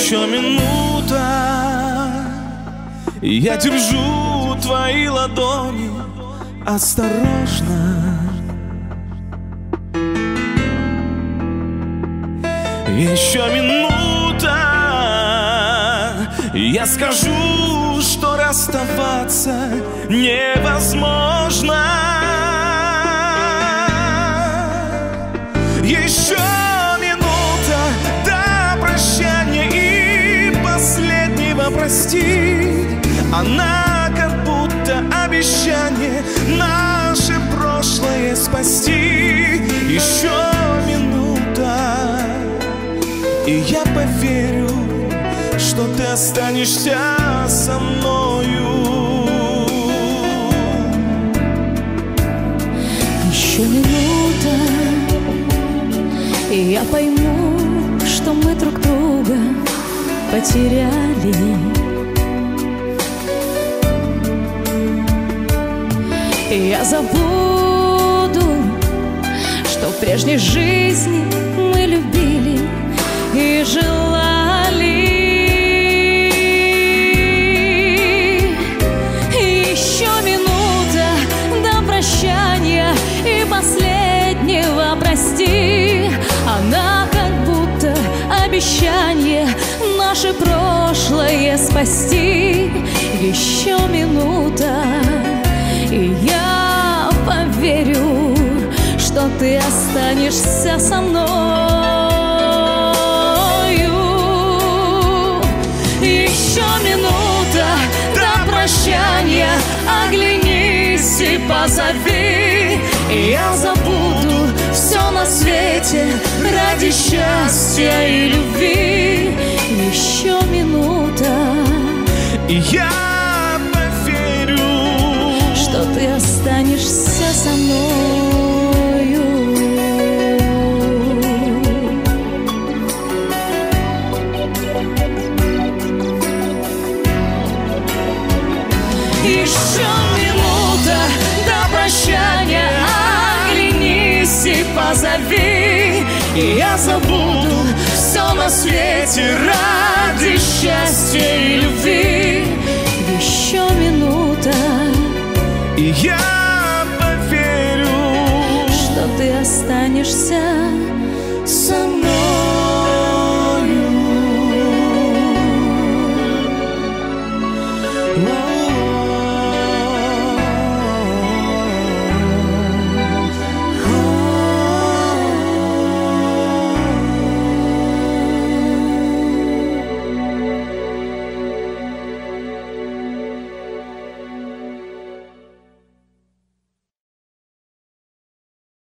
Еще минута Я держу твои ладони Осторожно. Еще минута Я скажу, что расставаться невозможно. Еще последнего прости Она как будто обещание наше прошлое спасти. Еще минута и я поверю, что ты останешься со мною. Еще минута, и я пойму, потеряли. Я забуду, что в прежней жизни мы любили и желали. Еще минута до прощания и последнего прости. Она как будто обещание наше прошлое спасти. Еще минута, и я поверю, что ты останешься со мною. Еще минута до прощания, оглянись и позови. И я забуду все на свете ради счастья и любви. Со мною. Еще минута до прощания, оглянись и позови. И я забуду все на свете ради счастья и любви. Останешься со мною.